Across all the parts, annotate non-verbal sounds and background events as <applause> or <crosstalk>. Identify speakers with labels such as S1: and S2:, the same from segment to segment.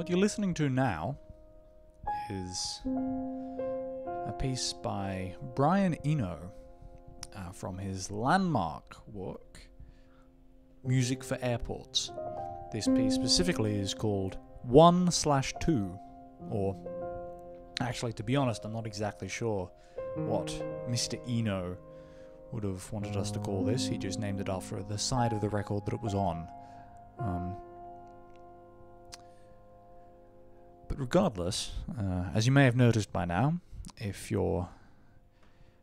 S1: What you're listening to now is a piece by Brian Eno uh, from his landmark work, Music for Airports. This piece specifically is called 1 slash 2, or actually, to be honest, I'm not exactly sure what Mr. Eno would have wanted us to call this. He just named it after the side of the record that it was on. Um, regardless, uh, as you may have noticed by now, if you're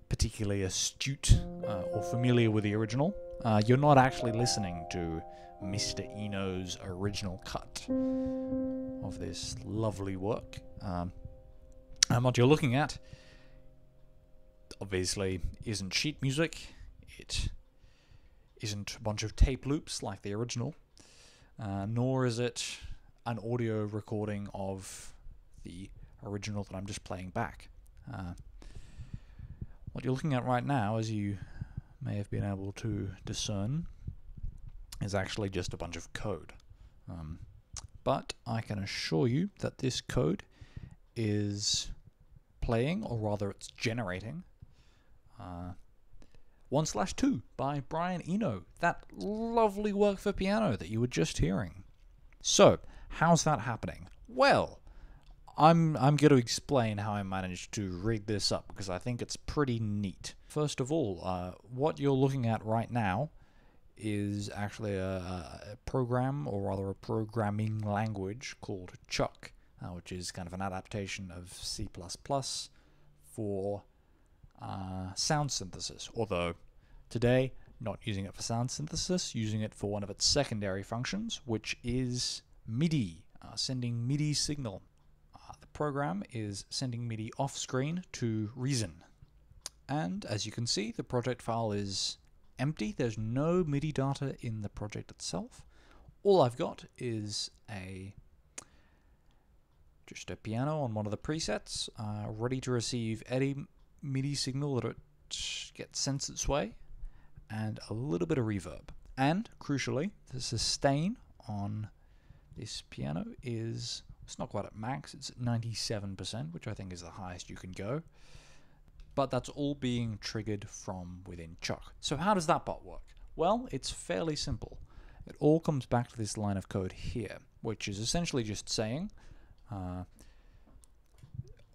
S1: particularly astute uh, or familiar with the original, uh, you're not actually listening to Mr. Eno's original cut of this lovely work. Um, and what you're looking at, obviously, isn't sheet music. It isn't a bunch of tape loops like the original, uh, nor is it an audio recording of the original that I'm just playing back. Uh, what you're looking at right now, as you may have been able to discern, is actually just a bunch of code. Um, but I can assure you that this code is playing, or rather, it's generating. Uh, 1 slash 2 by Brian Eno. That lovely work for piano that you were just hearing. So, how's that happening? Well, I'm I'm going to explain how I managed to rig this up because I think it's pretty neat. First of all, uh, what you're looking at right now is actually a, a, program, or rather a programming language called ChucK, uh, which is kind of an adaptation of C++ for uh, sound synthesis. Although today, not using it for sound synthesis, using it for one of its secondary functions, which is MIDI, uh, sending MIDI signal. Uh, the program is sending MIDI off screen to Reason. And as you can see, the project file is empty. There's no MIDI data in the project itself. All I've got is a just a piano on one of the presets, uh, ready to receive any MIDI signal that it gets sent its way, and a little bit of reverb. And crucially, the sustain on this piano is it's not quite at max, it's at 97%, which I think is the highest you can go. But that's all being triggered from within ChucK. So how does that part work? Well, it's fairly simple. It all comes back to this line of code here, which is essentially just saying uh,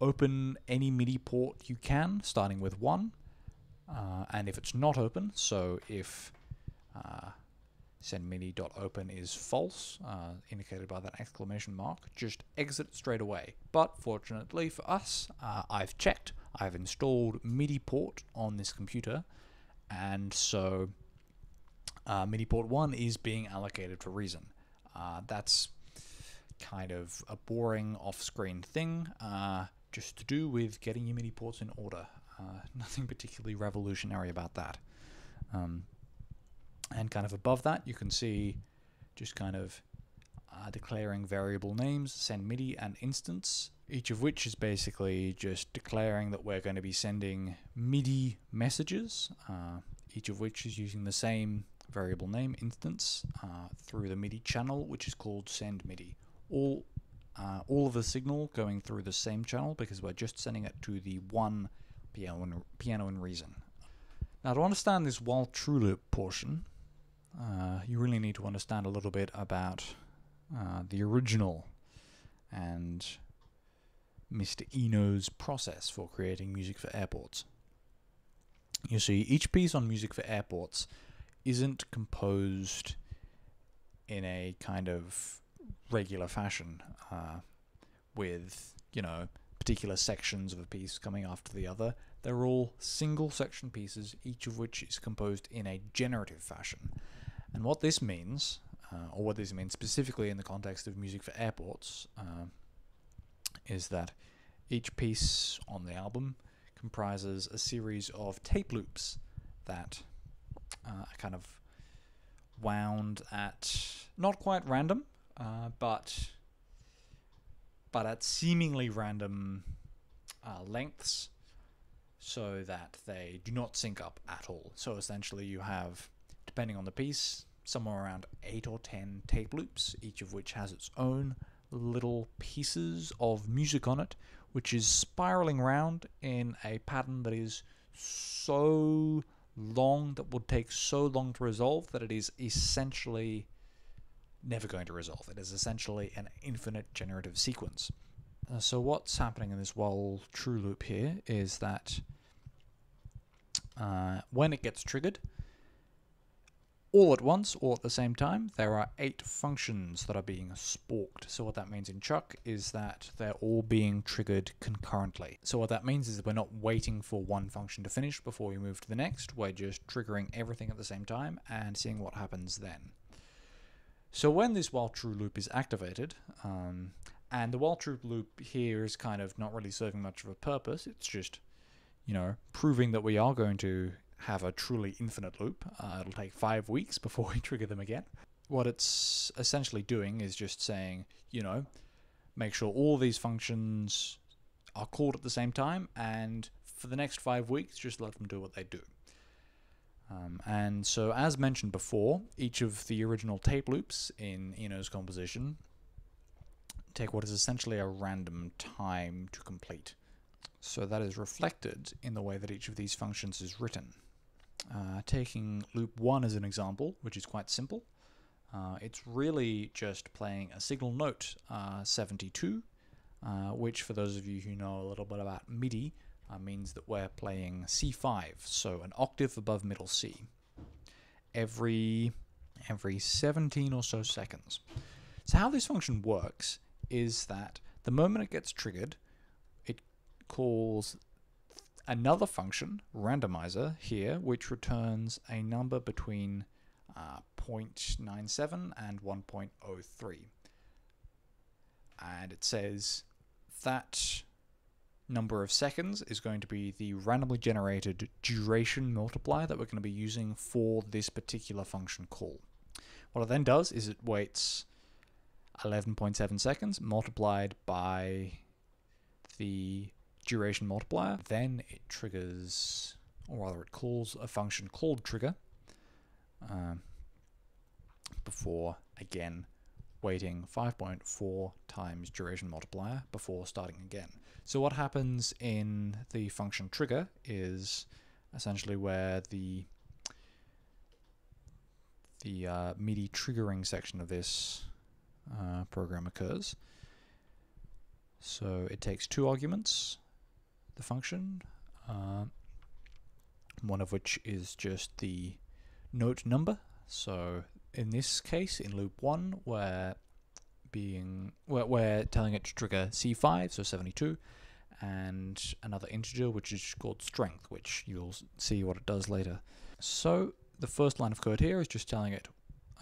S1: open any MIDI port you can, starting with 1. Uh, and if it's not open, so if uh, sendMIDI.open is false, uh, indicated by that exclamation mark, just exit straight away. But fortunately for us, uh, I've checked, I've installed MIDI port on this computer, and so uh, MIDI port 1 is being allocated for Reason. Uh, that's kind of a boring off-screen thing, uh, just to do with getting your MIDI ports in order. Uh, <laughs> nothing particularly revolutionary about that. Um, and kind of above that, you can see just kind of uh, declaring variable names, send MIDI and instance, each of which is basically just declaring that we're going to be sending MIDI messages, uh, each of which is using the same variable name instance uh, through the MIDI channel, which is called send MIDI. All uh, all of the signal going through the same channel because we're just sending it to the one piano in, piano in Reason. Now, to understand this while true loop portion, uh, you really need to understand a little bit about uh, the original and Mr. Eno's process for creating Music for Airports. You see, each piece on Music for Airports isn't composed in a kind of regular fashion uh, with, you know, particular sections of a piece coming after the other. They're all single section pieces, each of which is composed in a generative fashion. And what this means, uh, or what this means specifically in the context of Music for Airports, uh, is that each piece on the album comprises a series of tape loops that uh, are kind of wound at not quite random, uh, but but at seemingly random uh, lengths, so that they do not sync up at all. So essentially, you have depending on the piece, somewhere around 8 or 10 tape loops, each of which has its own little pieces of music on it, which is spiraling around in a pattern that is so long, that would take so long to resolve, that it is essentially never going to resolve. It is essentially an infinite generative sequence. Uh, so what's happening in this while true loop here is that uh, when it gets triggered, all at once, all at the same time, there are eight functions that are being sporked. So what that means in ChucK is that they're all being triggered concurrently. So what that means is that we're not waiting for one function to finish before we move to the next. We're just triggering everything at the same time and seeing what happens then. So when this while true loop is activated, um, and the while true loop here is kind of not really serving much of a purpose, it's just, you know, proving that we are going to have a truly infinite loop. Uh, it'll take five weeks before <laughs> we trigger them again. What it's essentially doing is just saying, you know, make sure all these functions are called at the same time, and for the next five weeks, just let them do what they do. Um, and so, as mentioned before, each of the original tape loops in Eno's composition take what is essentially a random time to complete. So that is reflected in the way that each of these functions is written. Uh, taking loop 1 as an example, which is quite simple, uh, it's really just playing a signal note uh, 72, uh, which for those of you who know a little bit about MIDI uh, means that we're playing C5, so an octave above middle C, every, every 17 or so seconds. So how this function works is that the moment it gets triggered, it calls another function, randomizer, here, which returns a number between uh, 0.97 and 1.03. And it says that number of seconds is going to be the randomly generated duration multiplier that we're going to be using for this particular function call. What it then does is it waits 11.7 seconds multiplied by the duration multiplier. Then it triggers, or rather, it calls a function called trigger um, before again waiting 5.4 times duration multiplier before starting again. So what happens in the function trigger is essentially where the the uh, MIDI triggering section of this uh, program occurs. So it takes two arguments, the function, uh, one of which is just the note number. So in this case, in loop one, we're being we're, we're telling it to trigger C5, so 72, and another integer which is called strength, which you'll see what it does later. So the first line of code here is just telling it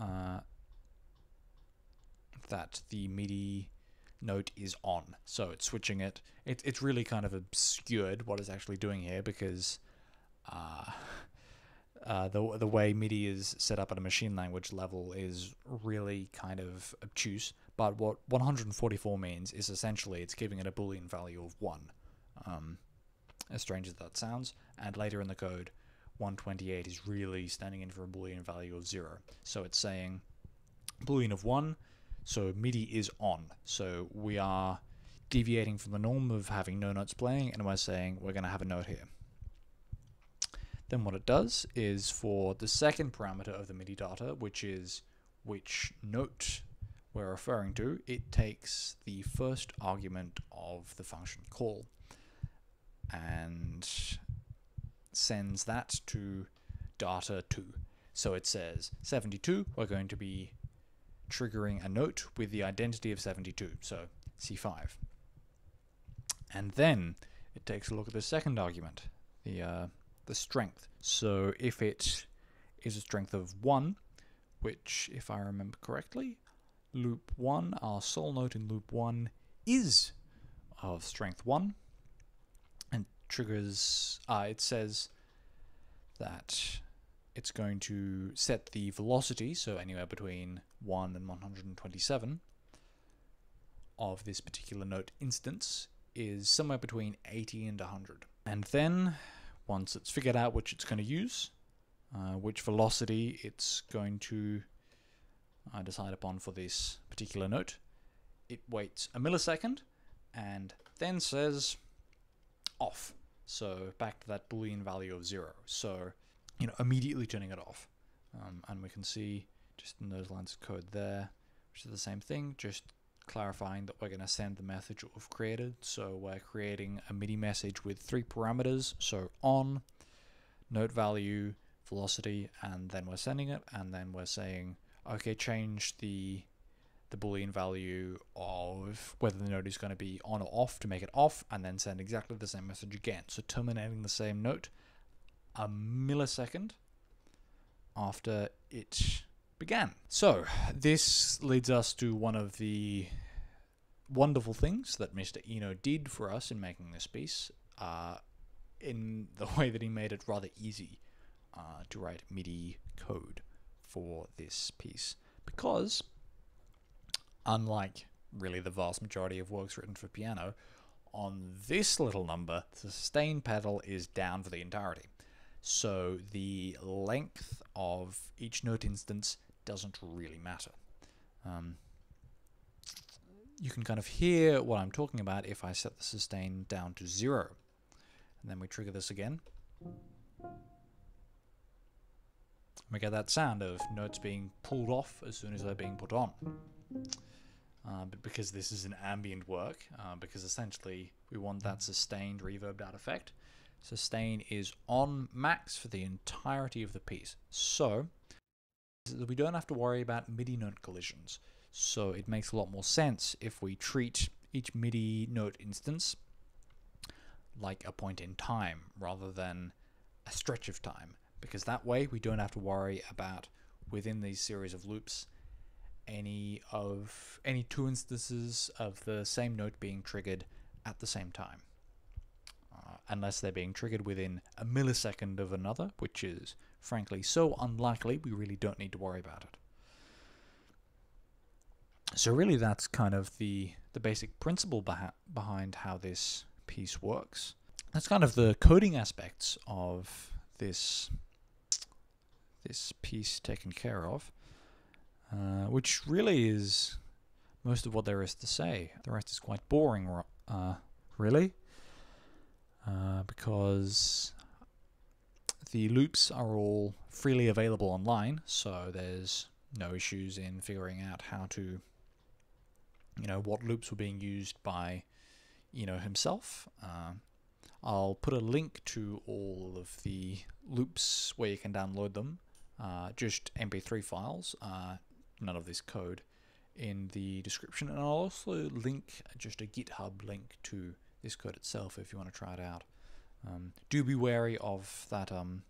S1: uh, that the MIDI note is on. So it's switching it. it it's really kind of obscured what it's actually doing here because uh, <laughs> uh, the, the way MIDI is set up at a machine language level is really kind of obtuse. But what 144 means is essentially it's giving it a boolean value of 1. Um, as strange as that sounds. And later in the code, 128 is really standing in for a boolean value of 0. So it's saying boolean of 1 so MIDI is on. So we are deviating from the norm of having no notes playing, and we're saying we're going to have a note here. Then what it does is for the second parameter of the MIDI data, which is which note we're referring to, it takes the first argument of the function call and sends that to data 2. So it says 72, we're going to be triggering a note with the identity of 72, so C5. And then it takes a look at the second argument, the, uh, the strength. So if it is a strength of 1, which, if I remember correctly, loop 1, our sol note in loop 1 is of strength 1, and triggers, uh, it says that it's going to set the velocity, so anywhere between 1 and 127 of this particular note instance is somewhere between 80 and 100. And then, once it's figured out which it's going to use, uh, which velocity it's going to uh, decide upon for this particular note, it waits a millisecond and then says off. So back to that boolean value of zero. So you know immediately turning it off, um, and we can see just in those lines of code there, which is the same thing, just clarifying that we're going to send the message we've created. So we're creating a MIDI message with three parameters. So on, note value, velocity, and then we're sending it, and then we're saying, okay, change the the boolean value of whether the note is going to be on or off to make it off, and then send exactly the same message again. So terminating the same note a millisecond after it began. So this leads us to one of the wonderful things that Mr. Eno did for us in making this piece, uh, in the way that he made it rather easy uh, to write MIDI code for this piece. Because, unlike really the vast majority of works written for piano, on this little number, the sustain pedal is down for the entirety. So the length of each note instance doesn't really matter. Um, you can kind of hear what I'm talking about if I set the sustain down to zero. And then we trigger this again. We get that sound of notes being pulled off as soon as they're being put on. Uh, but because this is an ambient work, uh, because essentially we want that sustained reverbed out effect, sustain is on max for the entirety of the piece. So we don't have to worry about MIDI note collisions. So it makes a lot more sense if we treat each MIDI note instance like a point in time rather than a stretch of time because that way we don't have to worry about within these series of loops any of any two instances of the same note being triggered at the same time unless they're being triggered within a millisecond of another which is frankly so unlikely we really don't need to worry about it. So really that's kind of the the basic principle behind how this piece works. That's kind of the coding aspects of this this piece taken care of, uh, which really is most of what there is to say. The rest is quite boring, uh, really, uh, because the loops are all freely available online, so there's no issues in figuring out how to, you know, what loops were being used by, you know, himself. Uh, I'll put a link to all of the loops where you can download them uh, just MP3 files, uh, none of this code, in the description. And I'll also link just a GitHub link to this code itself if you want to try it out. Um, do be wary of that um,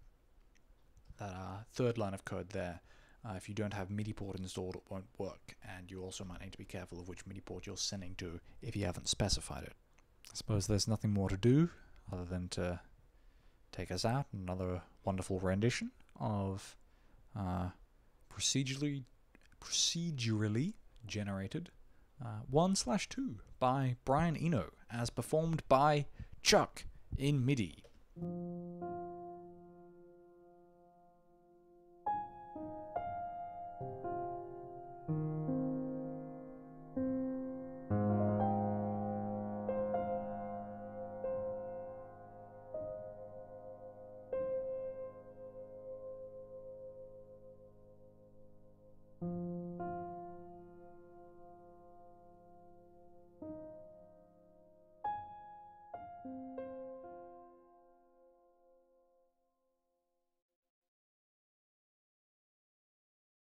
S1: that uh, third line of code there. Uh, if you don't have MIDI port installed, it won't work, and you also might need to be careful of which MIDI port you're sending to if you haven't specified it. I suppose there's nothing more to do other than to take us out another wonderful rendition of uh, procedurally procedurally generated uh, 1 slash 2 by Brian Eno as performed by ChucK in MIDI.